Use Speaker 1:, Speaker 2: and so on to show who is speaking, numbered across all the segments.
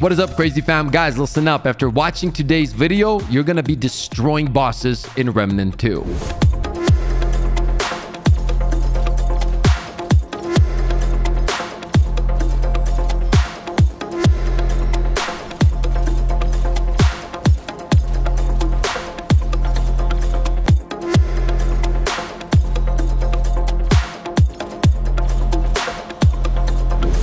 Speaker 1: What is up, crazy fam? Guys, listen up. After watching today's video, you're gonna be destroying bosses in Remnant 2.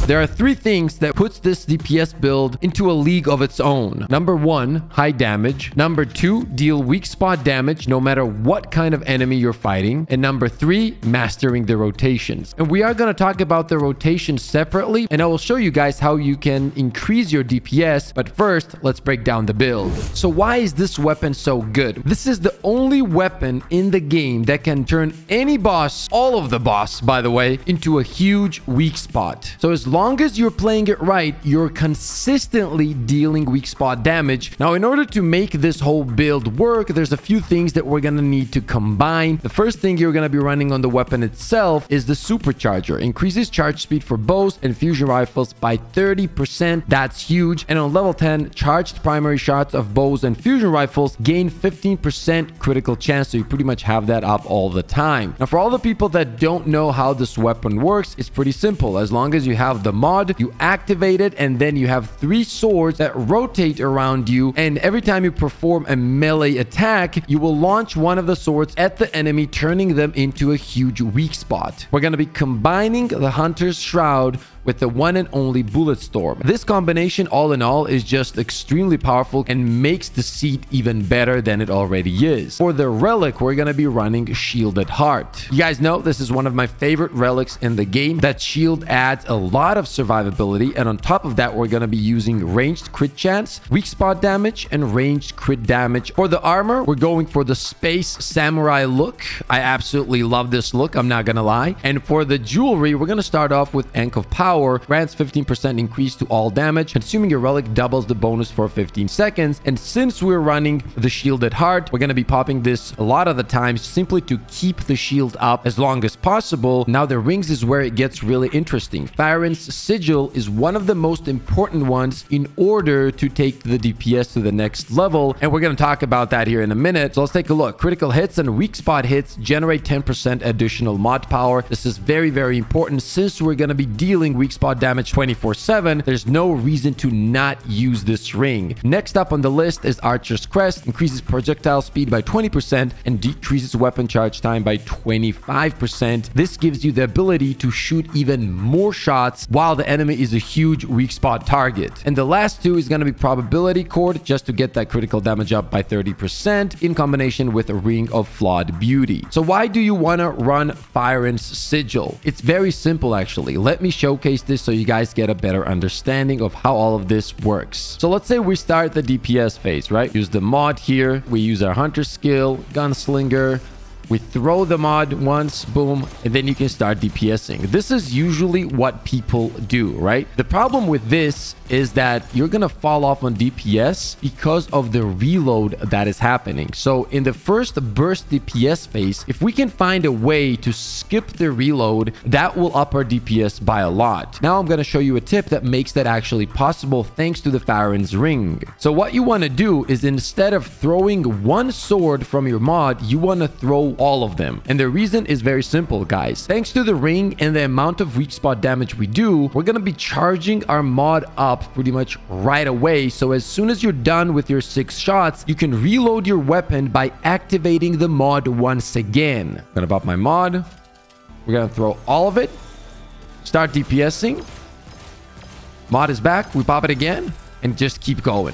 Speaker 1: There are three things that puts this DPS build into a league of its own. Number one, high damage. Number two, deal weak spot damage no matter what kind of enemy you're fighting. And number three, mastering the rotations. And we are going to talk about the rotations separately, and I will show you guys how you can increase your DPS. But first, let's break down the build. So why is this weapon so good? This is the only weapon in the game that can turn any boss, all of the boss, by the way, into a huge weak spot. So as long long as you're playing it right, you're consistently dealing weak spot damage. Now, in order to make this whole build work, there's a few things that we're gonna need to combine. The first thing you're gonna be running on the weapon itself is the supercharger. Increases charge speed for bows and fusion rifles by 30%. That's huge. And on level 10, charged primary shots of bows and fusion rifles gain 15% critical chance. So you pretty much have that up all the time. Now, for all the people that don't know how this weapon works, it's pretty simple. As long as you have the mod, you activate it, and then you have three swords that rotate around you. And every time you perform a melee attack, you will launch one of the swords at the enemy, turning them into a huge weak spot. We're going to be combining the Hunter's Shroud with the one and only Bullet Storm. This combination, all in all, is just extremely powerful and makes the seat even better than it already is. For the relic, we're going to be running Shielded Heart. You guys know this is one of my favorite relics in the game. That shield adds a lot of survivability, and on top of that, we're going to be using ranged crit chance, weak spot damage, and ranged crit damage. For the armor, we're going for the Space Samurai look. I absolutely love this look, I'm not going to lie. And for the jewelry, we're going to start off with Ankh of Power grants 15% increase to all damage. Consuming your relic doubles the bonus for 15 seconds. And since we're running the shielded heart, we're going to be popping this a lot of the time simply to keep the shield up as long as possible. Now the rings is where it gets really interesting. Faerin's sigil is one of the most important ones in order to take the DPS to the next level. And we're going to talk about that here in a minute. So let's take a look. Critical hits and weak spot hits generate 10% additional mod power. This is very, very important since we're going to be dealing weak spot damage 24-7, there's no reason to not use this ring. Next up on the list is Archer's Crest, increases projectile speed by 20% and decreases weapon charge time by 25%. This gives you the ability to shoot even more shots while the enemy is a huge weak spot target. And the last two is going to be Probability Cord, just to get that critical damage up by 30% in combination with a Ring of Flawed Beauty. So why do you want to run Faerin's Sigil? It's very simple actually. Let me showcase this so you guys get a better understanding of how all of this works. So let's say we start the DPS phase, right? Use the mod here. We use our hunter skill, gunslinger, we throw the mod once, boom, and then you can start DPSing. This is usually what people do, right? The problem with this is that you're to fall off on DPS because of the reload that is happening. So in the first burst DPS phase, if we can find a way to skip the reload, that will up our DPS by a lot. Now I'm to show you a tip that makes that actually possible thanks to the Faerin's ring. So what you want to do is instead of throwing one sword from your mod, you want to throw all of them. And the reason is very simple, guys. Thanks to the ring and the amount of weak spot damage we do, we're going to be charging our mod up pretty much right away. So as soon as you're done with your six shots, you can reload your weapon by activating the mod once again. I'm going to pop my mod. We're going to throw all of it. Start DPSing. Mod is back. We pop it again and just keep going.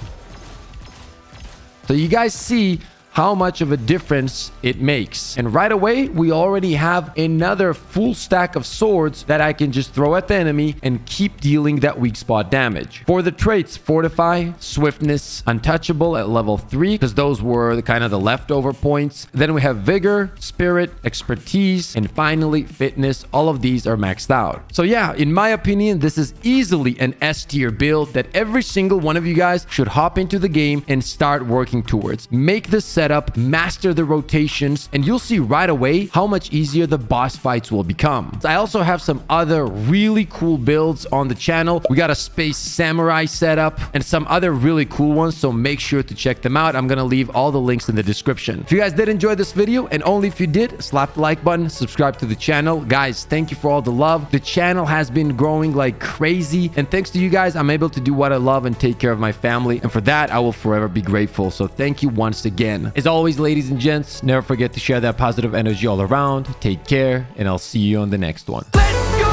Speaker 1: So you guys see how much of a difference it makes. And right away, we already have another full stack of swords that I can just throw at the enemy and keep dealing that weak spot damage. For the traits, Fortify, Swiftness, Untouchable at level 3, because those were the kind of the leftover points. Then we have Vigor, Spirit, Expertise, and finally Fitness. All of these are maxed out. So yeah, in my opinion, this is easily an S tier build that every single one of you guys should hop into the game and start working towards. Make this setup, master the rotations, and you'll see right away how much easier the boss fights will become. I also have some other really cool builds on the channel. We got a Space Samurai setup and some other really cool ones, so make sure to check them out. I'm gonna leave all the links in the description. If you guys did enjoy this video, and only if you did, slap the like button, subscribe to the channel. Guys, thank you for all the love. The channel has been growing like crazy, and thanks to you guys, I'm able to do what I love and take care of my family, and for that, I will forever be grateful. So thank you once again. As always, ladies and gents, never forget to share that positive energy all around. Take care, and I'll see you on the next one.
Speaker 2: Let's go!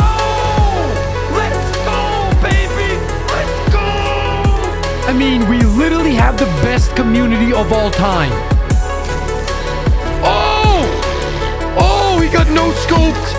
Speaker 2: Let's go, baby! Let's go!
Speaker 1: I mean, we literally have the best community of all time. Oh! Oh, he got no scoped.